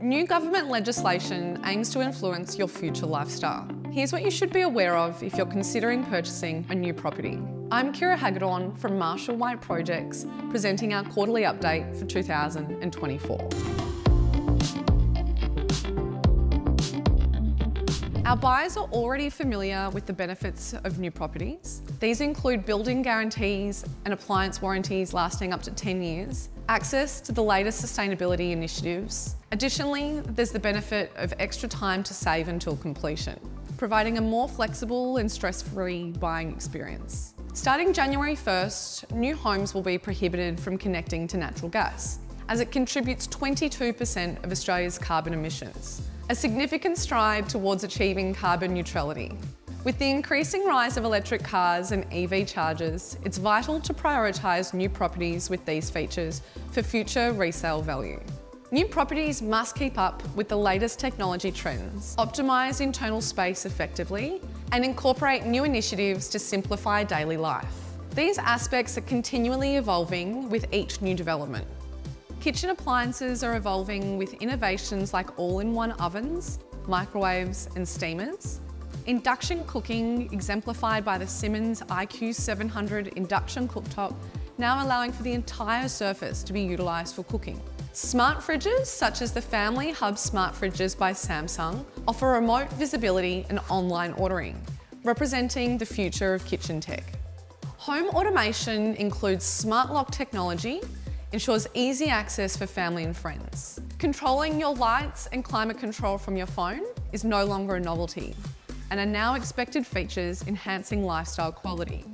New government legislation aims to influence your future lifestyle. Here's what you should be aware of if you're considering purchasing a new property. I'm Kira Hagedorn from Marshall White Projects, presenting our quarterly update for 2024. Our buyers are already familiar with the benefits of new properties. These include building guarantees and appliance warranties lasting up to 10 years, access to the latest sustainability initiatives. Additionally, there's the benefit of extra time to save until completion, providing a more flexible and stress-free buying experience. Starting January 1st, new homes will be prohibited from connecting to natural gas, as it contributes 22% of Australia's carbon emissions a significant stride towards achieving carbon neutrality. With the increasing rise of electric cars and EV chargers, it's vital to prioritise new properties with these features for future resale value. New properties must keep up with the latest technology trends, optimise internal space effectively, and incorporate new initiatives to simplify daily life. These aspects are continually evolving with each new development. Kitchen appliances are evolving with innovations like all-in-one ovens, microwaves and steamers. Induction cooking, exemplified by the Siemens IQ700 induction cooktop, now allowing for the entire surface to be utilised for cooking. Smart fridges, such as the Family Hub Smart Fridges by Samsung, offer remote visibility and online ordering, representing the future of kitchen tech. Home automation includes smart lock technology, ensures easy access for family and friends. Controlling your lights and climate control from your phone is no longer a novelty and are now expected features enhancing lifestyle quality.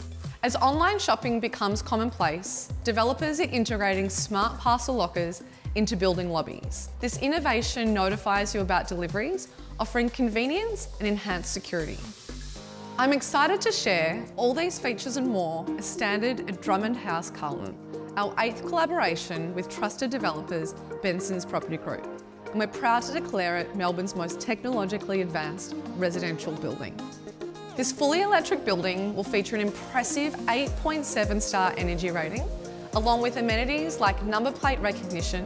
As online shopping becomes commonplace, developers are integrating smart parcel lockers into building lobbies. This innovation notifies you about deliveries, offering convenience and enhanced security. I'm excited to share all these features and more as standard at Drummond House Carlton, our eighth collaboration with trusted developers Benson's Property Group. And we're proud to declare it Melbourne's most technologically advanced residential building. This fully electric building will feature an impressive 8.7 star energy rating, along with amenities like number plate recognition,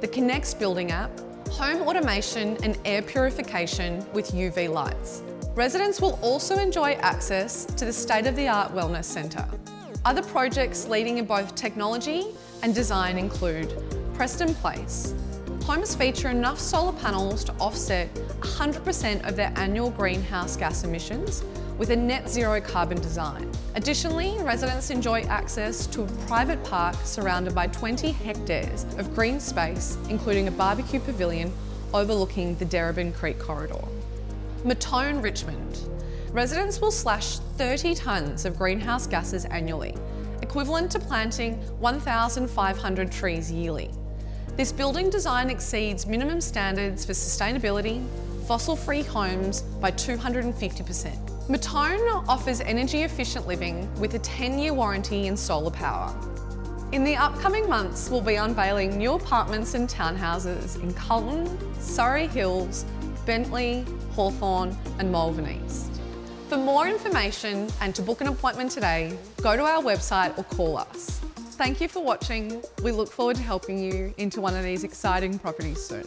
the Connects building app, home automation and air purification with UV lights. Residents will also enjoy access to the state-of-the-art wellness centre. Other projects leading in both technology and design include Preston Place. Homes feature enough solar panels to offset 100% of their annual greenhouse gas emissions with a net zero carbon design. Additionally, residents enjoy access to a private park surrounded by 20 hectares of green space, including a barbecue pavilion overlooking the Darebin Creek corridor. Matone Richmond. Residents will slash 30 tonnes of greenhouse gases annually, equivalent to planting 1,500 trees yearly. This building design exceeds minimum standards for sustainability, fossil-free homes by 250%. Matone offers energy efficient living with a 10-year warranty in solar power. In the upcoming months, we'll be unveiling new apartments and townhouses in Carlton, Surrey Hills, Bentleigh, Hawthorn and Malvern East. For more information and to book an appointment today, go to our website or call us. Thank you for watching. We look forward to helping you into one of these exciting properties soon.